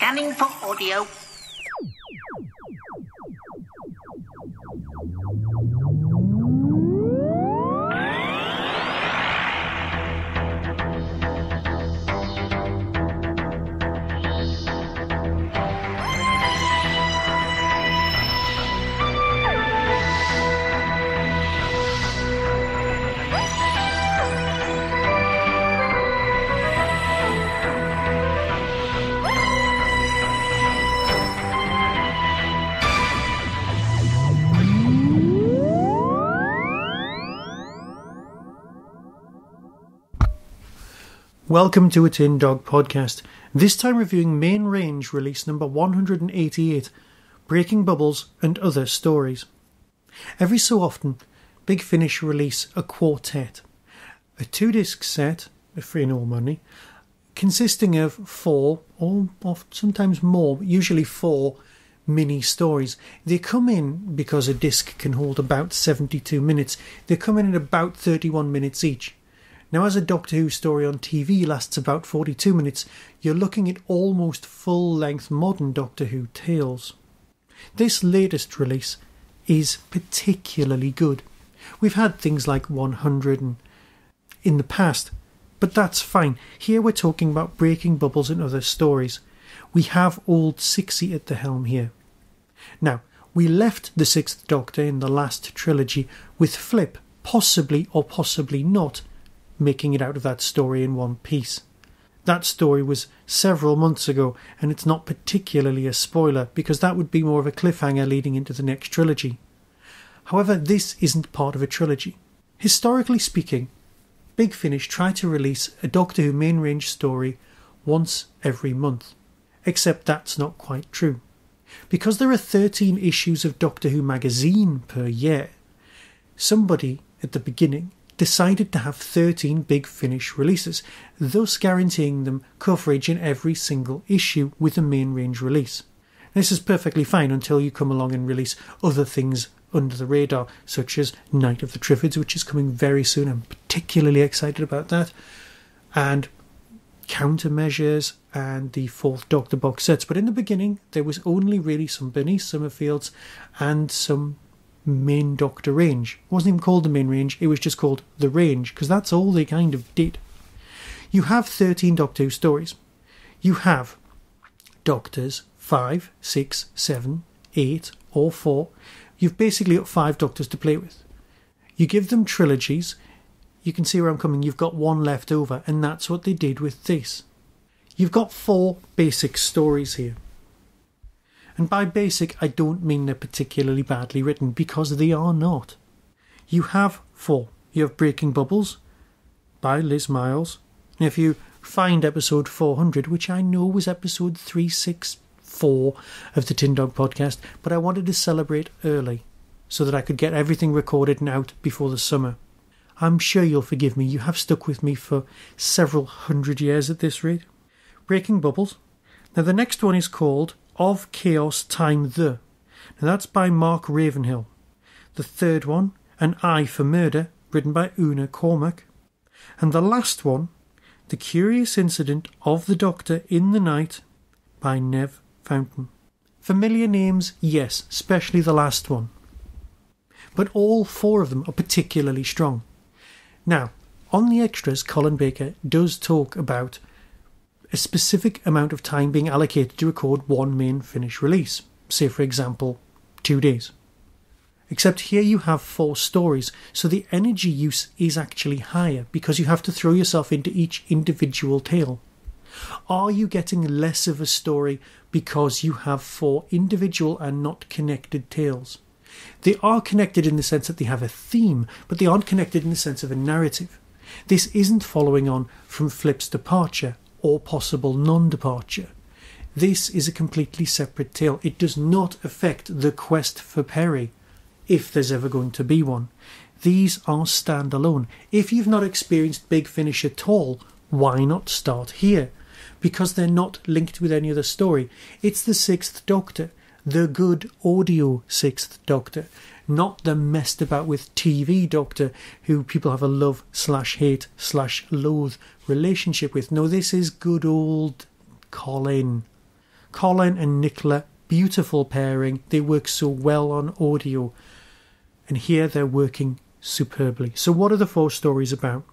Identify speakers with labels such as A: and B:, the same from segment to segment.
A: Scanning for audio.
B: Welcome to a Tin Dog podcast. This time reviewing Main Range release number 188 Breaking Bubbles and Other Stories. Every so often, Big Finish release a quartet, a two disc set, free all money, consisting of four or sometimes more, but usually four mini stories. They come in because a disc can hold about 72 minutes, they come in at about 31 minutes each. Now, as a Doctor Who story on TV lasts about 42 minutes, you're looking at almost full length modern Doctor Who tales. This latest release is particularly good. We've had things like 100 and in the past, but that's fine. Here we're talking about breaking bubbles in other stories. We have old Sixie at the helm here. Now, we left the Sixth Doctor in the last trilogy with Flip, possibly or possibly not, making it out of that story in one piece. That story was several months ago, and it's not particularly a spoiler because that would be more of a cliffhanger leading into the next trilogy. However, this isn't part of a trilogy. Historically speaking, Big Finish tried to release a Doctor Who main range story once every month. Except that's not quite true. Because there are 13 issues of Doctor Who magazine per year, somebody at the beginning decided to have 13 big finish releases, thus guaranteeing them coverage in every single issue with a main range release. This is perfectly fine until you come along and release other things under the radar, such as Night of the Triffids, which is coming very soon. I'm particularly excited about that. And countermeasures and the fourth Doctor box sets. But in the beginning, there was only really some Bernice Summerfields and some main Doctor range. It wasn't even called the main range, it was just called the range, because that's all they kind of did. You have 13 Doctor Who stories. You have Doctors 5, 6, 7, 8, or 4. You've basically got five Doctors to play with. You give them trilogies. You can see where I'm coming. You've got one left over, and that's what they did with this. You've got four basic stories here. And by basic, I don't mean they're particularly badly written, because they are not. You have four. You have Breaking Bubbles by Liz Miles. And if you find episode 400, which I know was episode 364 of the Tin Dog podcast, but I wanted to celebrate early so that I could get everything recorded and out before the summer. I'm sure you'll forgive me, you have stuck with me for several hundred years at this rate. Breaking Bubbles. Now, the next one is called of Chaos Time The. Now that's by Mark Ravenhill. The third one, An Eye for Murder, written by Una McCormack. And the last one, The Curious Incident of the Doctor in the Night, by Nev Fountain. Familiar names, yes, especially the last one. But all four of them are particularly strong. Now, on the extras, Colin Baker does talk about a specific amount of time being allocated to record one main finish release, say for example, two days. Except here you have four stories, so the energy use is actually higher because you have to throw yourself into each individual tale. Are you getting less of a story because you have four individual and not connected tales? They are connected in the sense that they have a theme, but they aren't connected in the sense of a narrative. This isn't following on from Flip's departure or possible non departure. This is a completely separate tale. It does not affect the quest for Perry, if there's ever going to be one. These are standalone. If you've not experienced Big Finish at all, why not start here? Because they're not linked with any other story. It's the Sixth Doctor, the good audio Sixth Doctor, not the messed about with TV Doctor who people have a love slash hate slash loathe relationship with. No, this is good old Colin. Colin and Nicola, beautiful pairing. They work so well on audio. And here they're working superbly. So, what are the four stories about?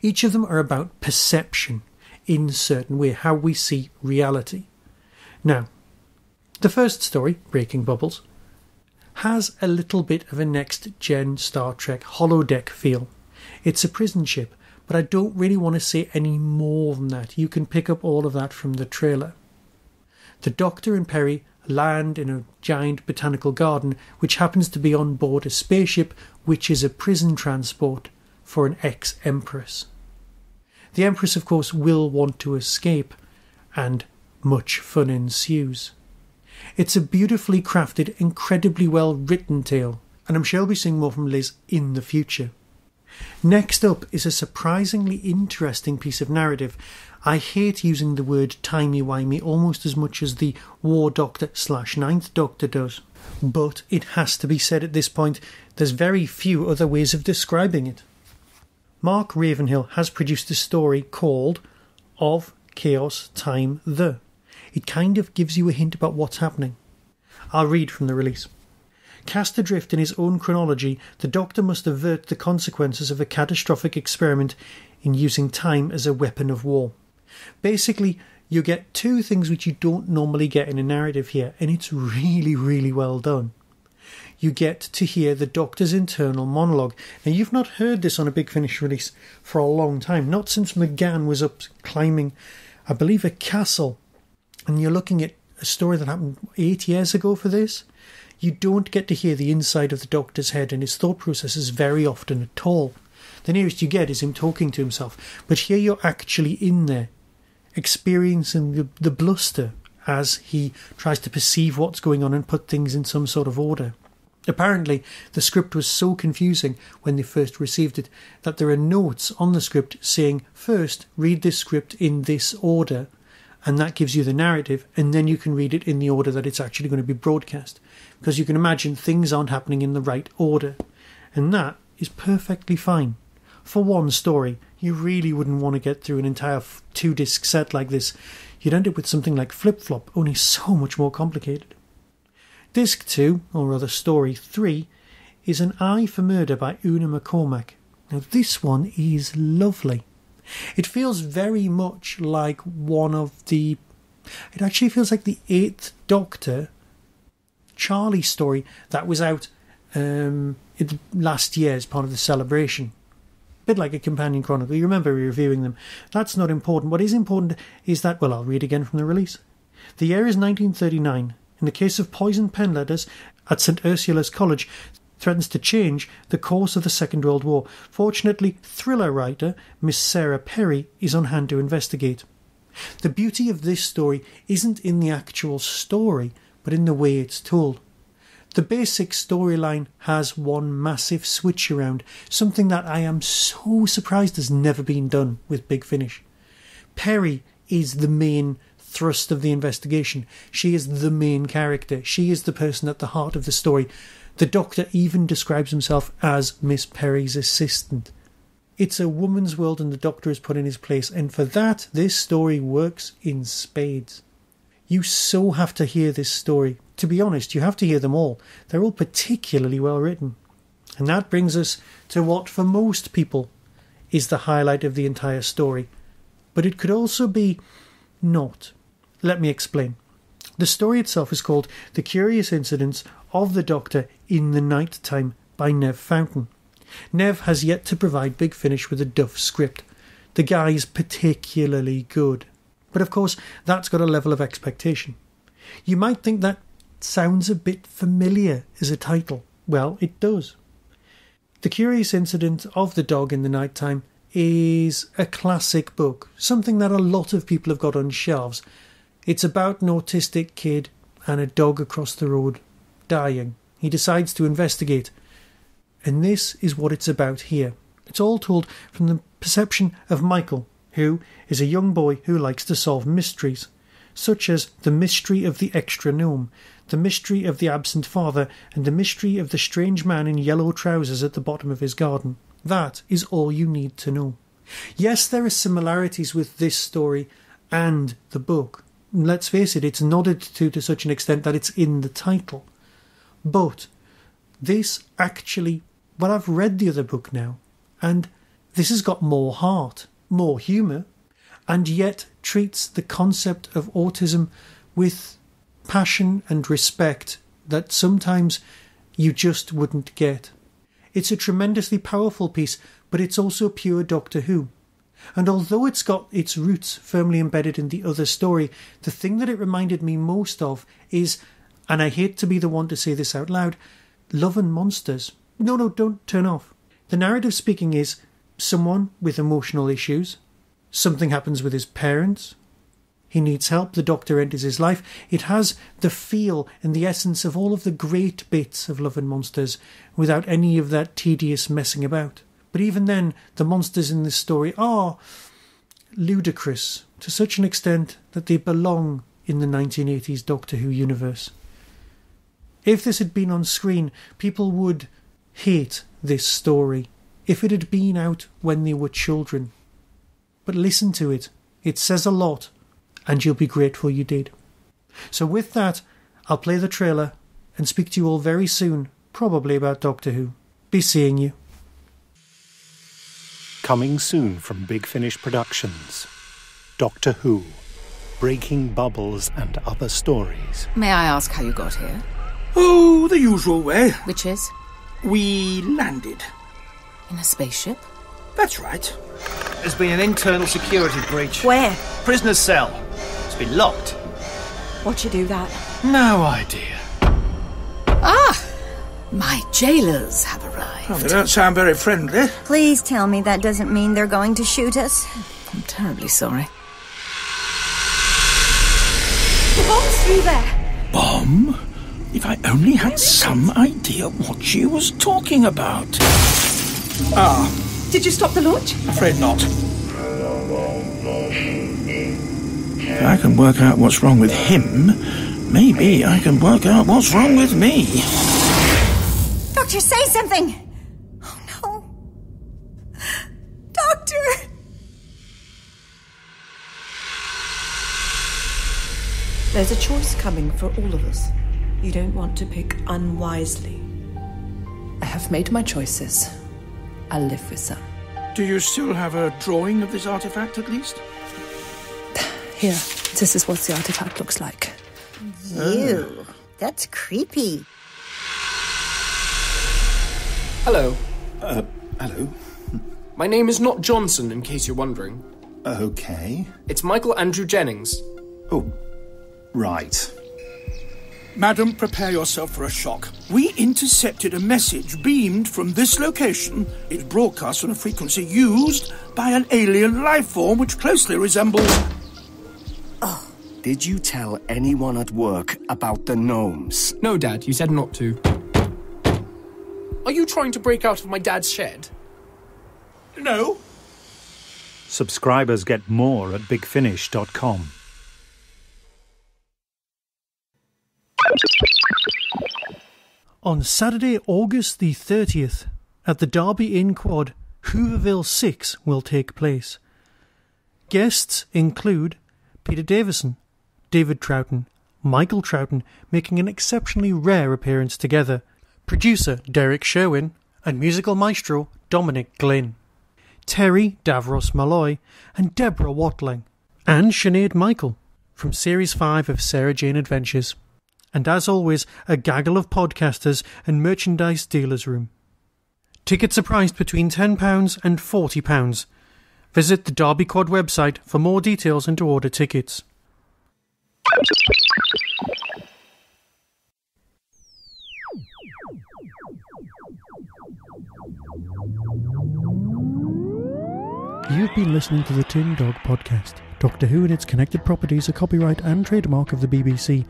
B: Each of them are about perception in certain way, how we see reality. Now, the first story, Breaking Bubbles, has a little bit of a next gen Star Trek holodeck feel. It's a prison ship, but I don't really want to say any more than that. You can pick up all of that from the trailer. The Doctor and Perry land in a giant botanical garden, which happens to be on board a spaceship which is a prison transport for an ex Empress. The Empress, of course, will want to escape, and much fun ensues. It's a beautifully crafted, incredibly well written tale, and I'm sure we'll be seeing more from Liz in the future. Next up is a surprisingly interesting piece of narrative. I hate using the word timey-wimey almost as much as the War Doctor slash Ninth Doctor does. But it has to be said at this point, there's very few other ways of describing it. Mark Ravenhill has produced a story called Of Chaos Time The. It kind of gives you a hint about what's happening. I'll read from the release. Cast adrift in his own chronology, the Doctor must avert the consequences of a catastrophic experiment in using time as a weapon of war. Basically, you get two things which you don't normally get in a narrative here, and it's really, really well done you get to hear the Doctor's internal monologue. Now, you've not heard this on a Big Finish release for a long time, not since McGann was up climbing, I believe, a castle. And you're looking at a story that happened eight years ago for this. You don't get to hear the inside of the Doctor's head and his thought processes very often at all. The nearest you get is him talking to himself, but here you're actually in there, experiencing the, the bluster as he tries to perceive what's going on and put things in some sort of order. Apparently, the script was so confusing when they first received it that there are notes on the script saying, first, read this script in this order, and that gives you the narrative, and then you can read it in the order that it's actually going to be broadcast. Because you can imagine things aren't happening in the right order. And that is perfectly fine. For one story, you really wouldn't want to get through an entire two disc set like this. You'd end up with something like Flip Flop, only so much more complicated. Disc 2, or rather Story 3, is An Eye for Murder by Una McCormack. Now, this one is lovely. It feels very much like one of the. It actually feels like the Eighth Doctor Charlie story that was out um, last year as part of the celebration. A bit like a companion chronicle. You remember reviewing them. That's not important. What is important is that, well, I'll read again from the release. The year is 1939. In the case of poisoned pen letters at St Ursula's College, threatens to change the course of the Second World War. Fortunately, thriller writer Miss Sarah Perry is on hand to investigate. The beauty of this story isn't in the actual story, but in the way it's told. The basic storyline has one massive switch around, something that I am so surprised has never been done with Big Finish. Perry is the main thrust of the investigation. She is the main character. She is the person at the heart of the story. The Doctor even describes himself as Miss Perry's assistant. It's a woman's world, and the Doctor is put in his place, and for that, this story works in spades. You so have to hear this story. To be honest, you have to hear them all. They're all particularly well written. And that brings us to what, for most people, is the highlight of the entire story. But it could also be not. Let me explain. The story itself is called The Curious Incidents of the Doctor in the Night Time by Nev Fountain. Nev has yet to provide Big Finish with a Duff script. The guy's particularly good. But of course, that's got a level of expectation. You might think that sounds a bit familiar as a title. Well, it does. The Curious Incident of the Dog in the Night Time is a classic book, something that a lot of people have got on shelves it's about an autistic kid and a dog across the road dying. He decides to investigate. And this is what it's about here. It's all told from the perception of Michael, who is a young boy who likes to solve mysteries, such as the mystery of the extra gnome, the mystery of the absent father, and the mystery of the strange man in yellow trousers at the bottom of his garden. That is all you need to know. Yes, there are similarities with this story and the book, let's face it, it's nodded to to such an extent that it's in the title. But this actually, well, I've read the other book now, and this has got more heart, more humour, and yet treats the concept of autism with passion and respect that sometimes you just wouldn't get. It's a tremendously powerful piece, but it's also pure Doctor Who. And although it's got its roots firmly embedded in the other story, the thing that it reminded me most of is, and I hate to be the one to say this out loud, Love and Monsters. No, no, don't turn off. The narrative speaking is someone with emotional issues, something happens with his parents, he needs help, the doctor enters his life. It has the feel and the essence of all of the great bits of Love and Monsters without any of that tedious messing about. But even then, the monsters in this story are ludicrous to such an extent that they belong in the 1980s Doctor Who universe. If this had been on screen, people would hate this story if it had been out when they were children. But listen to it, it says a lot and you'll be grateful you did. So, with that, I'll play the trailer and speak to you all very soon, probably about Doctor Who. Be seeing you.
A: Coming soon from Big Finish Productions Doctor Who Breaking Bubbles and Other Stories.
C: May I ask how you got here?
D: Oh, the usual way.
C: Which is?
D: We landed.
C: In a spaceship?
D: That's right.
E: There's been an internal security breach.
F: Where?
E: Prisoner's cell. It's been locked.
F: What'd you do that?
E: No idea.
C: Ah! My jailers have arrived.
D: Well, they don't sound very friendly.
F: Please tell me that doesn't mean they're going to shoot us.
C: I'm terribly sorry.
F: The bomb's through there.
D: Bomb? If I only had some idea what she was talking about. Ah,
F: Did you stop the launch?
D: afraid not. If I can work out what's wrong with him, maybe I can work out what's wrong with me.
F: Doctor, say something. Oh no. Doctor!
G: There's a choice coming for all of us. You don't want to pick unwisely.
C: I have made my choices. I'll live with them.
D: Do you still have a drawing of this artifact at least?
C: Here, this is what the artifact looks like.
F: Ew. That's creepy.
H: Hello.
I: Uh, hello.
H: My name is not Johnson, in case you're wondering.
I: Okay.
H: It's Michael Andrew Jennings.
I: Oh, right.
D: Madam, prepare yourself for a shock. We intercepted a message beamed from this location. It broadcast on a frequency used by an alien life form which closely resembles. Oh.
J: Did you tell anyone at work about the gnomes?
H: No, Dad, you said not to. Are you trying to break out of my dad's shed?
D: No.
A: Subscribers get more at bigfinish.com.
B: On Saturday, August the 30th, at the Derby Inn Quad, Whooverville 6 will take place. Guests include Peter Davison, David Troughton, Michael Troughton making an exceptionally rare appearance together, producer Derrick Sherwin, and musical maestro Dominic Glynn, Terry Davros Molloy, and Deborah Watling, and Sinead Michael from Series 5 of Sarah Jane Adventures. And as always, a gaggle of podcasters and merchandise dealers' room. Tickets are priced between £10 and £40. Visit the Derby Quad website for more details and to order tickets. You've been listening to the Tin Dog Podcast. Doctor Who and its connected properties are copyright and trademark of the BBC.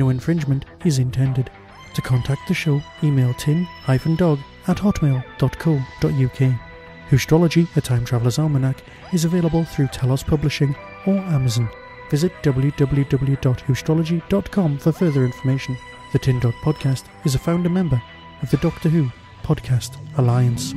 B: No infringement is intended. To contact the show, email tin-dog at hotmail.co.uk. Whostrology, a time traveller's almanac, is available through Telos Publishing or Amazon. Visit www.whostrology.com for further information. The Tin Dog Podcast is a founder member of the Doctor Who Podcast Alliance.